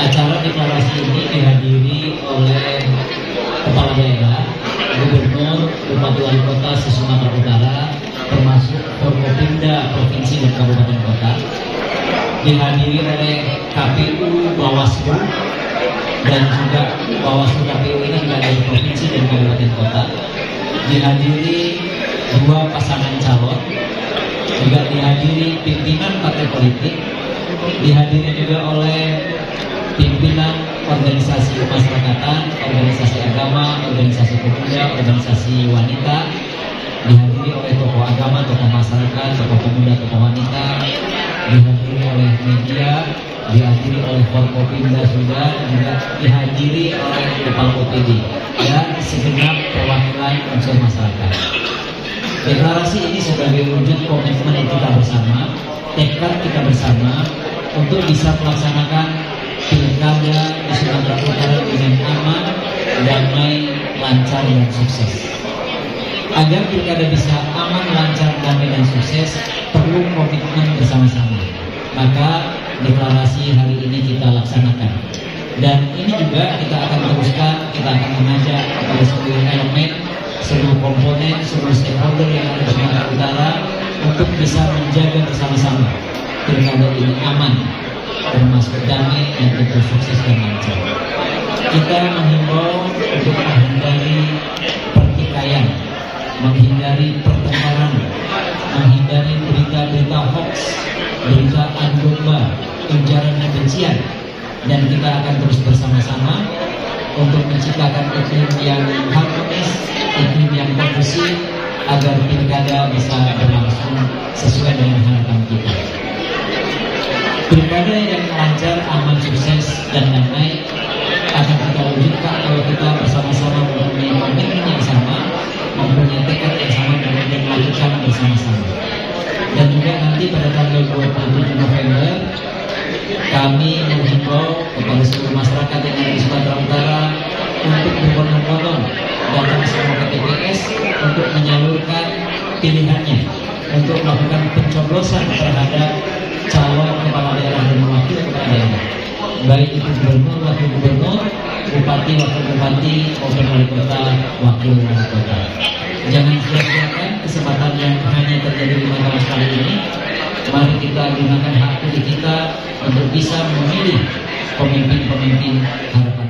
acara deklarasi ini dihadiri oleh kepala daerah, gubernur, bupati wali kota di Sumatera Utara, termasuk Forkopimda provinsi dan kabupaten kota, dihadiri oleh KPU Bawaslu dan juga Bawaslu KPU ini dari provinsi dan kabupaten kota, dihadiri dua pasangan calon, juga dihadiri pimpinan partai politik, dihadiri juga oleh pimpinan organisasi kemasyarakatan, organisasi agama, organisasi pemuda, organisasi wanita, dihadiri oleh tokoh agama, tokoh masyarakat, tokoh pemuda, tokoh wanita, dihadiri oleh media, dihadiri oleh Forkopimda juga, juga dihadiri oleh Kepala OPD dan segenap perwakilan unsur masyarakat. Deklarasi ini sebagai wujud komitmen kita bersama, tekad kita bersama untuk bisa melaksanakan pilkada di Sumatera Utara dengan aman, damai, lancar dan sukses. Agar pilkada bisa aman, lancar, damai dan sukses, perlu komitmen bersama-sama. Maka deklarasi hari ini kita laksanakan. Dan ini juga kita akan teruskan, kita akan mengajak kepada seluruh elemen, seluruh komponen, seluruh stakeholder yang ada di Sumatera Utara untuk bisa menjaga bersama-sama pilkada ini aman, termasuk damai dan tentu sukses dan lancar. Kita menghimbau untuk menghindari pertikaian, menghindari pertengkaran, menghindari berita-berita hoax, berita adu ujaran kebencian, dan kita akan terus bersama-sama untuk menciptakan iklim yang harmonis, iklim yang kondusif, agar pilkada bisa berlangsung sesuai dengan harapan kita. Pilkada kami menghimbau kepada seluruh masyarakat yang ada di Sumatera Utara untuk berbondong-bondong datang semua ke TPS untuk menyalurkan pilihannya untuk melakukan pencoblosan terhadap calon kepala daerah dan wakil kepala daerah baik itu gubernur, wakil gubernur, bupati, wakil bupati, maupun wali kota, wakil wali kota. Jangan sia-siakan kesempatan yang hanya terjadi lima tahun sekali ini. Mari kita gunakan hak pilih kita untuk bisa memilih pemimpin-pemimpin harapan